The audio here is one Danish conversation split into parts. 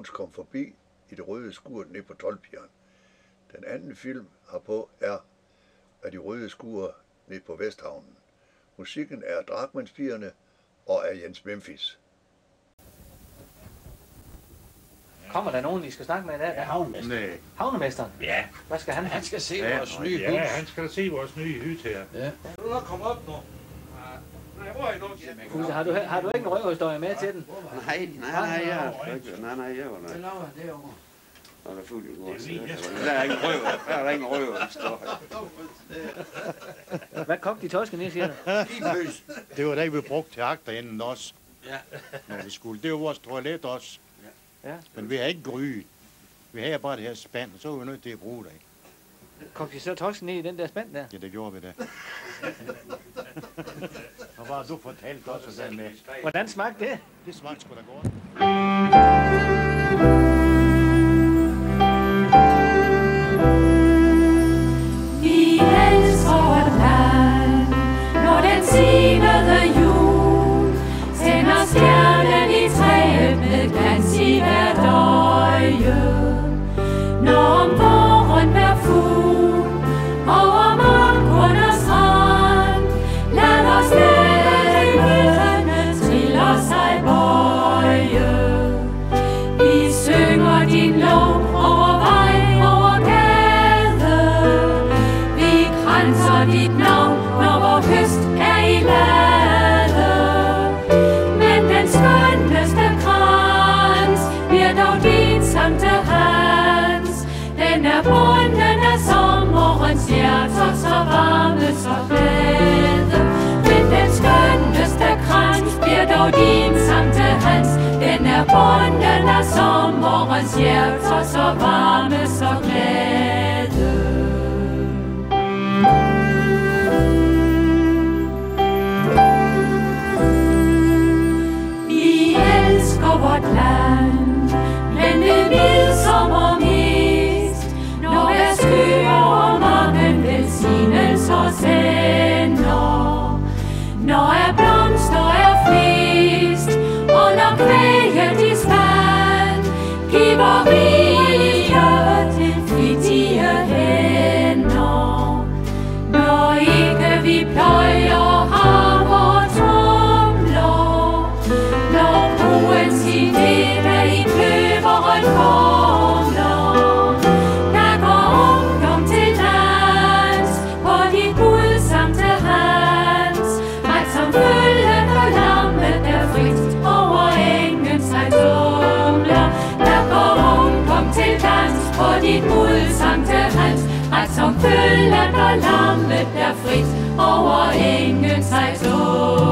er Mogens kom forbi i det røde skur ned på Tolpjern. Den anden film herpå er af de røde skuer ned på Vesthavnen. Musikken er Drakmandspigerne og af Jens Memphis. Kommer der nogen, I skal snakke med i dag? Ja, havnemester. Nej. Havnemesteren? Ja, Hvad skal han? han skal se Ja, vores nye ja, hus. han skal se vores nye hytte her. Ja. Nu er kom op nu. Nej? Kusse, har du, har du ikke en røverhistorie med til den? Nej, nej, nej, jeg ikke. Nej, nej, jeg var Hvad der. laver han derovre? Og der er fuld i går. Det er lige, jeg skal- Der er ingen røver. Der er ingen røver historie. Hvad kogte de tosken i, siger du? Det var det, vi brugte til agterenden også, Ja. når vi skulle. Det var vores toilet også. Ja. Men vi har ikke gryde. Vi har bare det her spand, og så er vi nødt til at bruge det. Kogte de så tosken i den der spand der? Ja, det gjorde vi da. Bare du fortalte også den med. Hvordan smagte det? Det smagte sgu da godt. Hjerter, så varme, så glade. Men den skønneste krans bliver dog din Sankte Hans. Den er bunden af sommerens hjerter, så varme, Når for dit Gud Sankte Hans, at som følger der lammet der frit over engen sig tumler.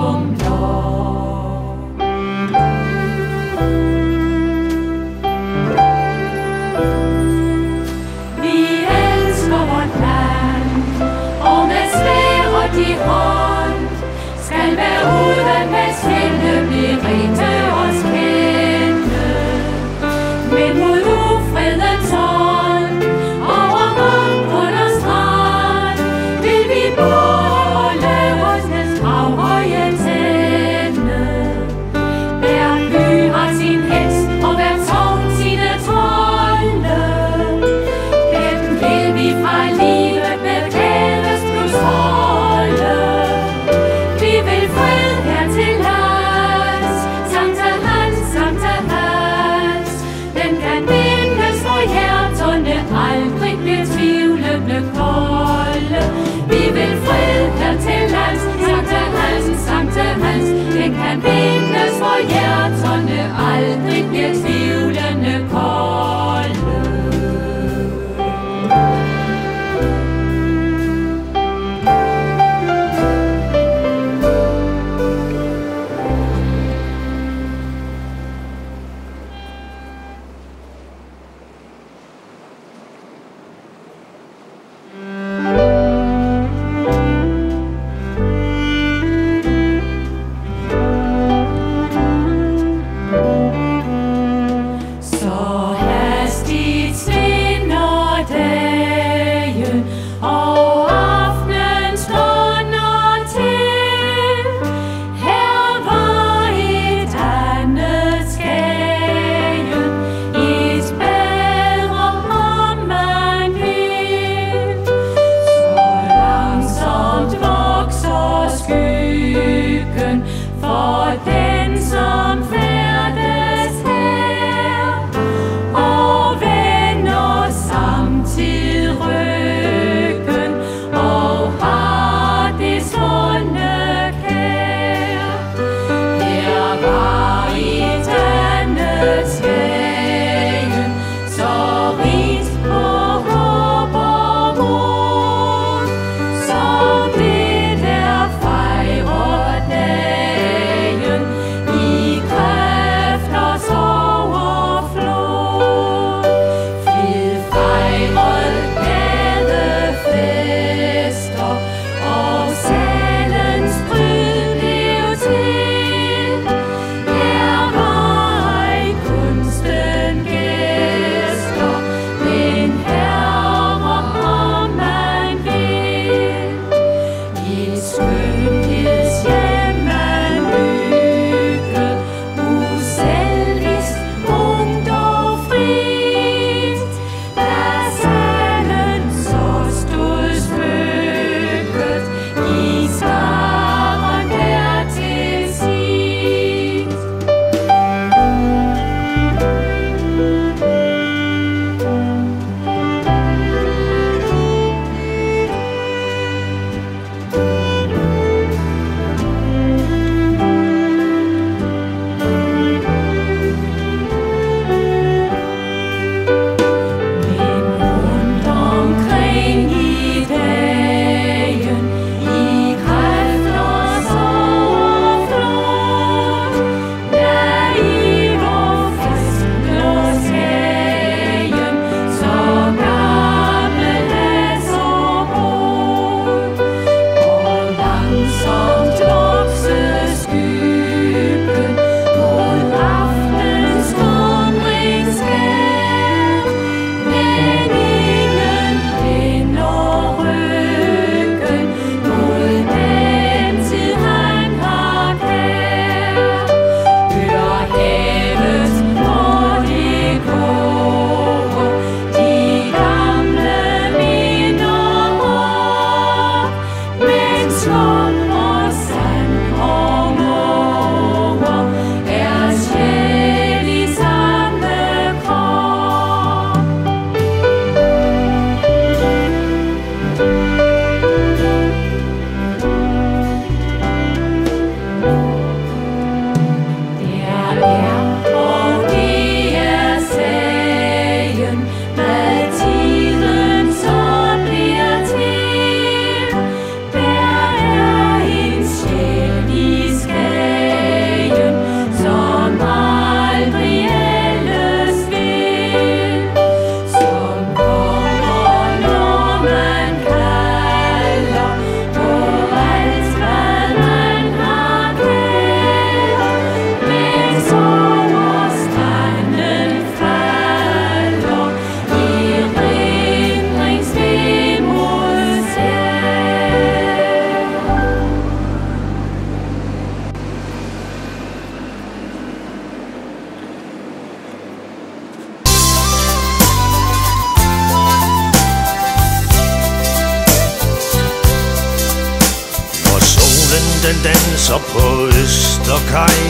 Og Kai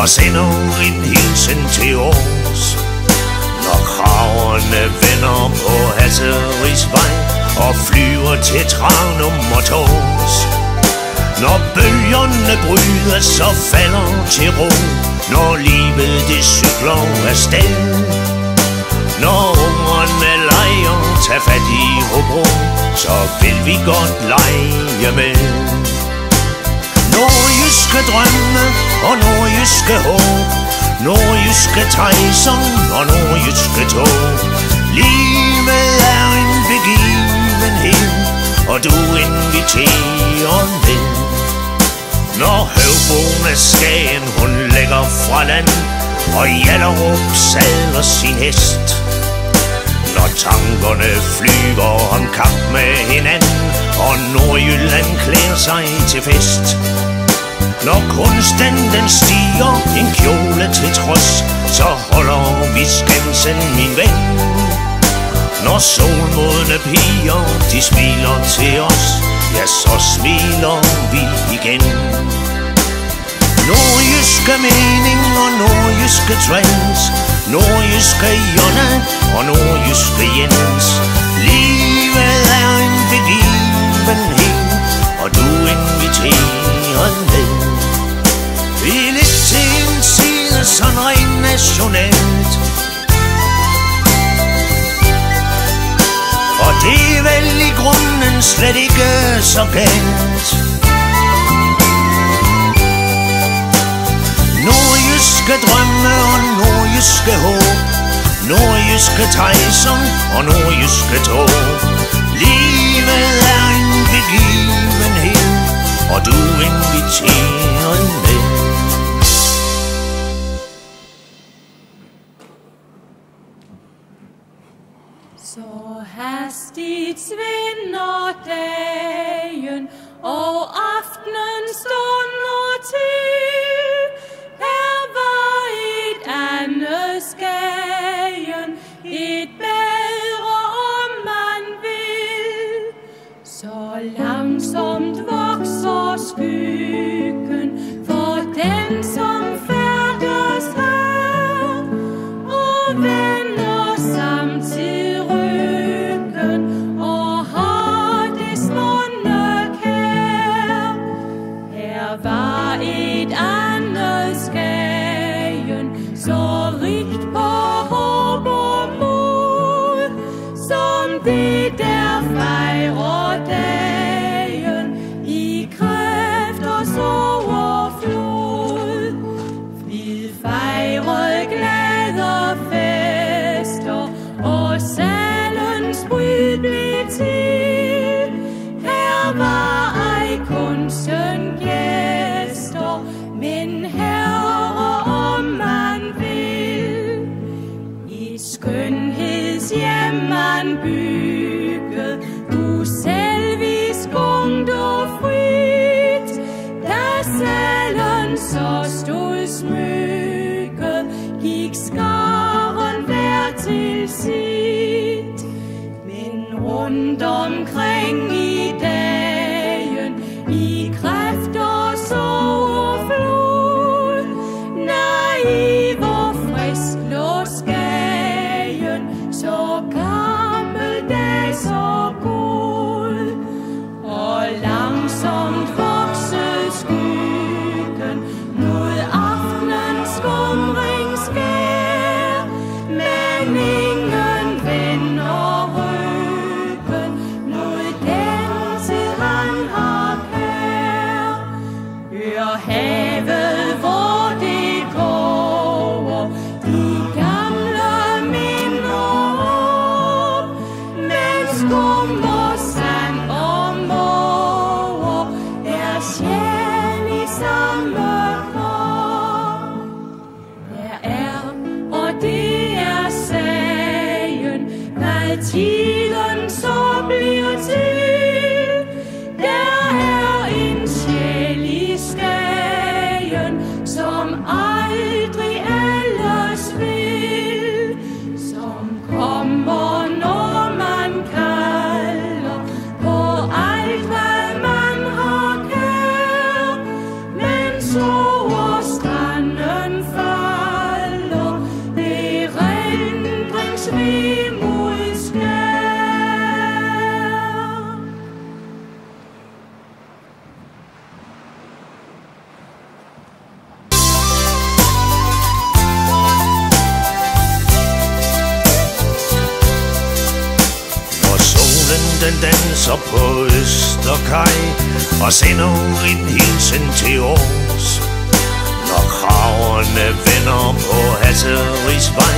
Og sender en hilsen til Aarhus. Når kraverne vender på Hasserisvej Og flyver til Tranum og Tås Når bølgerne bryder, så falder til ro. Når livet det cykler afsted Når ungerne leger, tag fat i Hobro Så vil vi godt lege med. Nordjyske drømme og nordjyske håb. Nordjyske tejser og nordjyske tog. Livet er en begivenhed Og du inviterer med. Når høvbogen Skagen hun lægger fra land Og Jallerup sadler sin hest. Når tankerne flyver om kamp med hinanden Og Nordjylland klæder sig til fest. Når kunsten den stiger en kjole til trods Så holder vi skansen min ven. Når solmodne piger de smiler til os Ja så smiler vi igen. Nordjyske mening og nordjyske trends Nordjyske Jonna og nordjyske Jens. Lige slet ikke så galt Nordjyske drømme og nordjyske håb. Nordjyske tejser og nordjyske tog Livet er en begivenhed Og du inviterer med hastigt svinder dagen, og your head. Den danser på Østerkaj og sender en hilsen til Aarhus. Når kraverne vender på Hasserisvej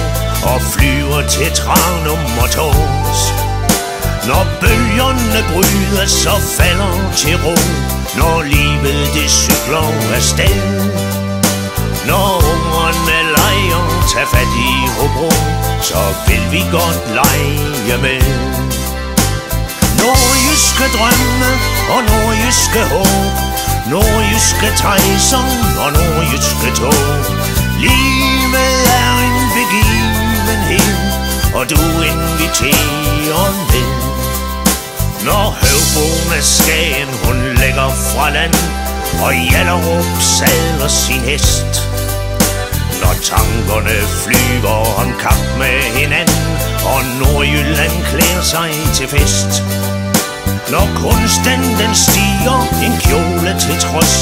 og flyver til Tranum og Tors Når bølgerne bryder, så falder til ro, når livet det cykler afsted. Når ungerne leger, tag fat i Hobro, så vil vi godt lege med. Nordjyske drømme og nordjyske håb, nordjyske tejser og nordjyske tog. Livet er en begivenhed, og du inviterer med. Når høvboen af Skagen, hun lægger fra land, og Jallerup sadler sin hest. Når tankerne flyver om kamp med hinanden, og Nordjylland klæder sig til fest. Når kunsten den stiger en kjole til trods,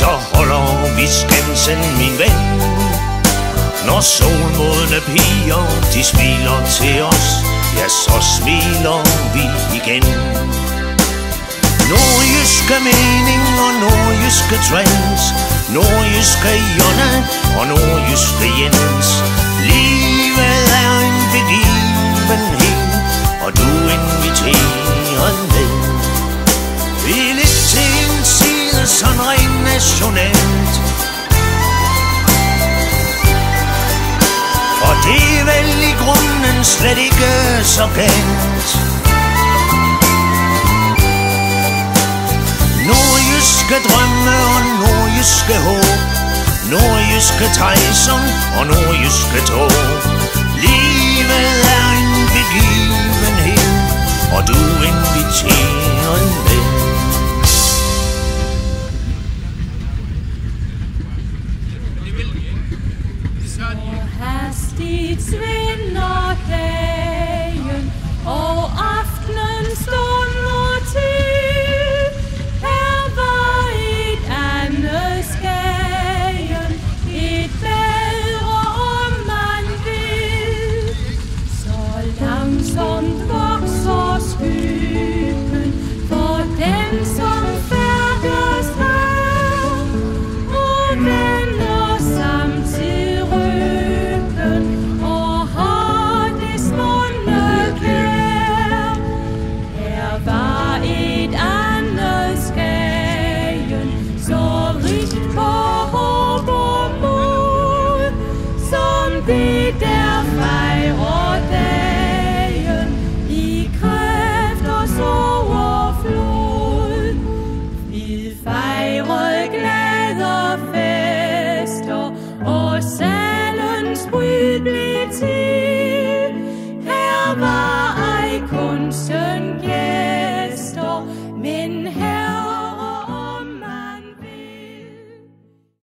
så holder vi skansen, min ven. Når solmodne piger, de smiler til os, ja, så smiler vi igen. Nordjyske mening og nordjyske trends Nordjyske Jonna og nordjyske Jens Livet er en begivenhed Og du inviterer med Vi er lidt til en side sådan rent nationalt. Og det er vel i grunden slet ikke så galt. Nordjyske drømme og nordjyske håb. Nordjyske tejser og nordjyske tog Livet er begivenhed Og du inviterer med Hastigt svinder